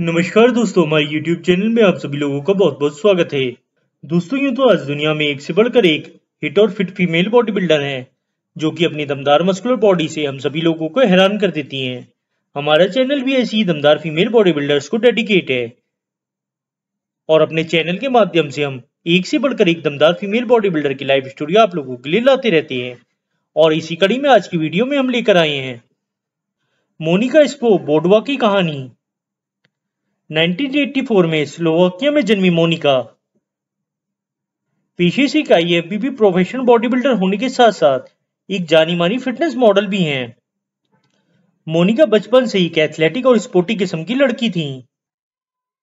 नमस्कार दोस्तों, हमारे YouTube चैनल में आप सभी लोगों का बहुत बहुत स्वागत है। दोस्तों, यूँ तो आज दुनिया में एक से बढ़कर एक हिट और फिट फीमेल बॉडी बिल्डर हैं, जो कि अपनी दमदार मस्कुलर बॉडी से हम सभी लोगों को हैरान कर देती हैं। हमारा चैनल भी ऐसी ही दमदार फीमेल बॉडी बिल्डर्स को डेडिकेट है। और अपने चैनल के माध्यम से हम एक से बढ़कर एक दमदार फीमेल बॉडी बिल्डर की लाइफ स्टोरी आप लोगों के लिए लाते रहते हैं। और इसी कड़ी में आज की वीडियो में हम लेकर आए हैं। मोनिका स्पो बोडवा की कहानी। 1984 में स्लोवाकिया में जन्मी मोनिका। पेशे से इकाई भी प्रोफेशनल बॉडी बिल्डर होने के साथ साथ एक जानी मानी फिटनेस मॉडल भी हैं। मोनिका बचपन से ही एक एथलेटिक और स्पोर्टी किस्म की लड़की थी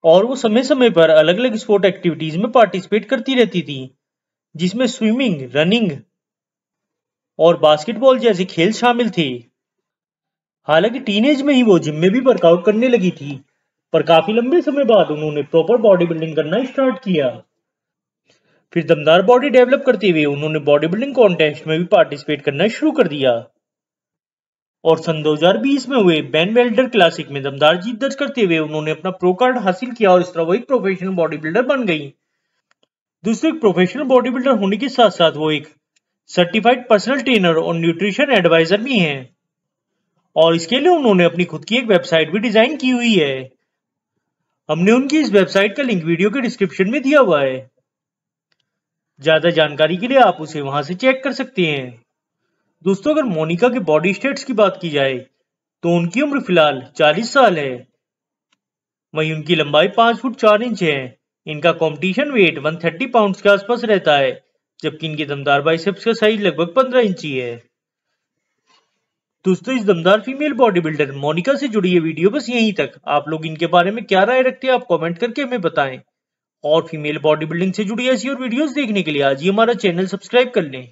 और वो समय समय पर अलग अलग स्पोर्ट एक्टिविटीज़ में पार्टिसिपेट करती रहती थी, जिसमें स्विमिंग, रनिंग और बास्केटबॉल जैसे खेल शामिल थे। हालाँकि टीनेज में ही वो जिम में भी वर्कआउट करने लगी थी। पर काफ़ी लंबे समय बाद उन्होंने प्रॉपर बॉडी बिल्डिंग करना स्टार्ट किया। फिर दमदार बॉडी डेवलप करते हुए उन्होंने बॉडी बिल्डिंग कॉन्टेस्ट में भी पार्टिसिपेट करना शुरू कर दिया। और सन 2020 में हुए बैन वेल्डर क्लासिक में दमदार जीत दर्ज करते हुए उन्होंने अपना प्रो कार्ड हासिल किया और इस तरह वो एक प्रोफेशनल बॉडी बिल्डर बन गई। दूसरे एक प्रोफेशनल बॉडी बिल्डर होने के साथ साथ वो एक सर्टिफाइड पर्सनल ट्रेनर और न्यूट्रिशन एडवाइजर भी हैं। और इसके लिए उन्होंने अपनी खुद की एक वेबसाइट भी डिज़ाइन की हुई है। हमने उनकी इस वेबसाइट का लिंक वीडियो के डिस्क्रिप्शन में दिया हुआ है। ज़्यादा जानकारी के लिए आप उसे वहाँ से चेक कर सकते हैं। दोस्तों, अगर मोनिका के बॉडी स्टेट्स की बात की जाए तो उनकी उम्र फ़िलहाल 40 साल है। वहीं उनकी लंबाई 5 फुट 4 इंच है। इनका कंपटीशन वेट 130 पाउंड्स के आसपास रहता है, जबकि इनकी दमदार बाइसेप्स का साइज़ लगभग 15 इंची है। दोस्तों, इस दमदार फीमेल बॉडी बिल्डर मोनिका से जुड़ी ये वीडियो बस यहीं तक। आप लोग इनके बारे में क्या राय रखते हैं, आप कमेंट करके हमें बताएँ। और फीमेल बॉडी बिल्डिंग से जुड़ी ऐसी और वीडियोस देखने के लिए आज ही हमारा चैनल सब्सक्राइब कर लें।